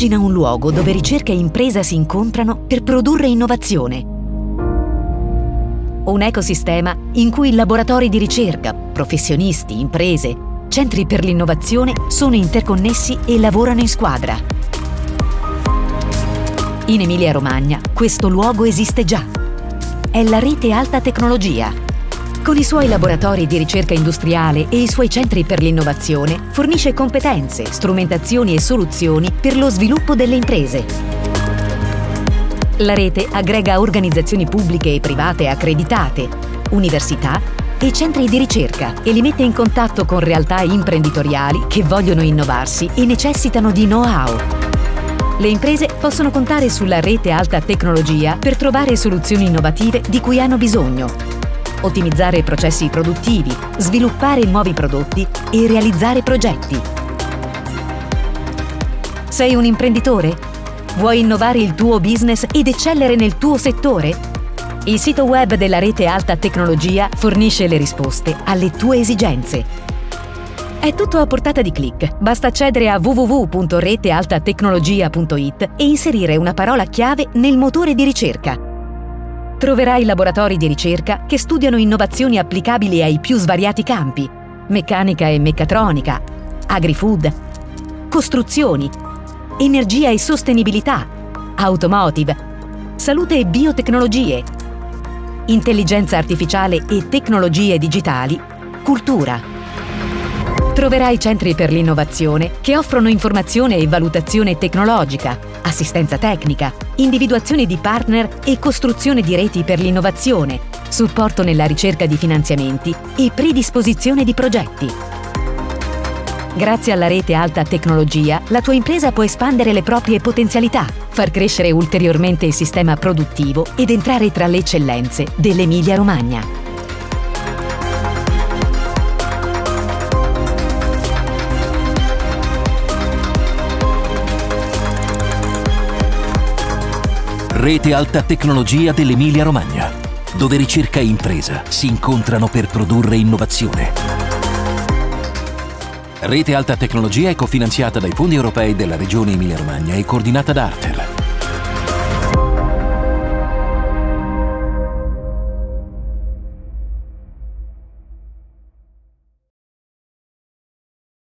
Immagina un luogo dove ricerca e impresa si incontrano per produrre innovazione. Un ecosistema in cui laboratori di ricerca, professionisti, imprese, centri per l'innovazione sono interconnessi e lavorano in squadra. In Emilia-Romagna questo luogo esiste già. È la rete alta tecnologia con i suoi laboratori di ricerca industriale e i suoi centri per l'innovazione, fornisce competenze, strumentazioni e soluzioni per lo sviluppo delle imprese. La rete aggrega organizzazioni pubbliche e private accreditate, università e centri di ricerca e li mette in contatto con realtà imprenditoriali che vogliono innovarsi e necessitano di know-how. Le imprese possono contare sulla rete alta tecnologia per trovare soluzioni innovative di cui hanno bisogno ottimizzare processi produttivi, sviluppare nuovi prodotti e realizzare progetti. Sei un imprenditore? Vuoi innovare il tuo business ed eccellere nel tuo settore? Il sito web della Rete Alta Tecnologia fornisce le risposte alle tue esigenze. È tutto a portata di clic. Basta accedere a www.retealtatecnologia.it e inserire una parola chiave nel motore di ricerca troverai laboratori di ricerca che studiano innovazioni applicabili ai più svariati campi, meccanica e meccatronica, agri-food, costruzioni, energia e sostenibilità, automotive, salute e biotecnologie, intelligenza artificiale e tecnologie digitali, cultura. Troverai centri per l'innovazione che offrono informazione e valutazione tecnologica, assistenza tecnica, individuazione di partner e costruzione di reti per l'innovazione, supporto nella ricerca di finanziamenti e predisposizione di progetti. Grazie alla rete alta tecnologia, la tua impresa può espandere le proprie potenzialità, far crescere ulteriormente il sistema produttivo ed entrare tra le eccellenze dell'Emilia-Romagna. Rete Alta Tecnologia dell'Emilia Romagna, dove ricerca e impresa si incontrano per produrre innovazione. Rete Alta Tecnologia è cofinanziata dai fondi europei della Regione Emilia Romagna e coordinata da Artel.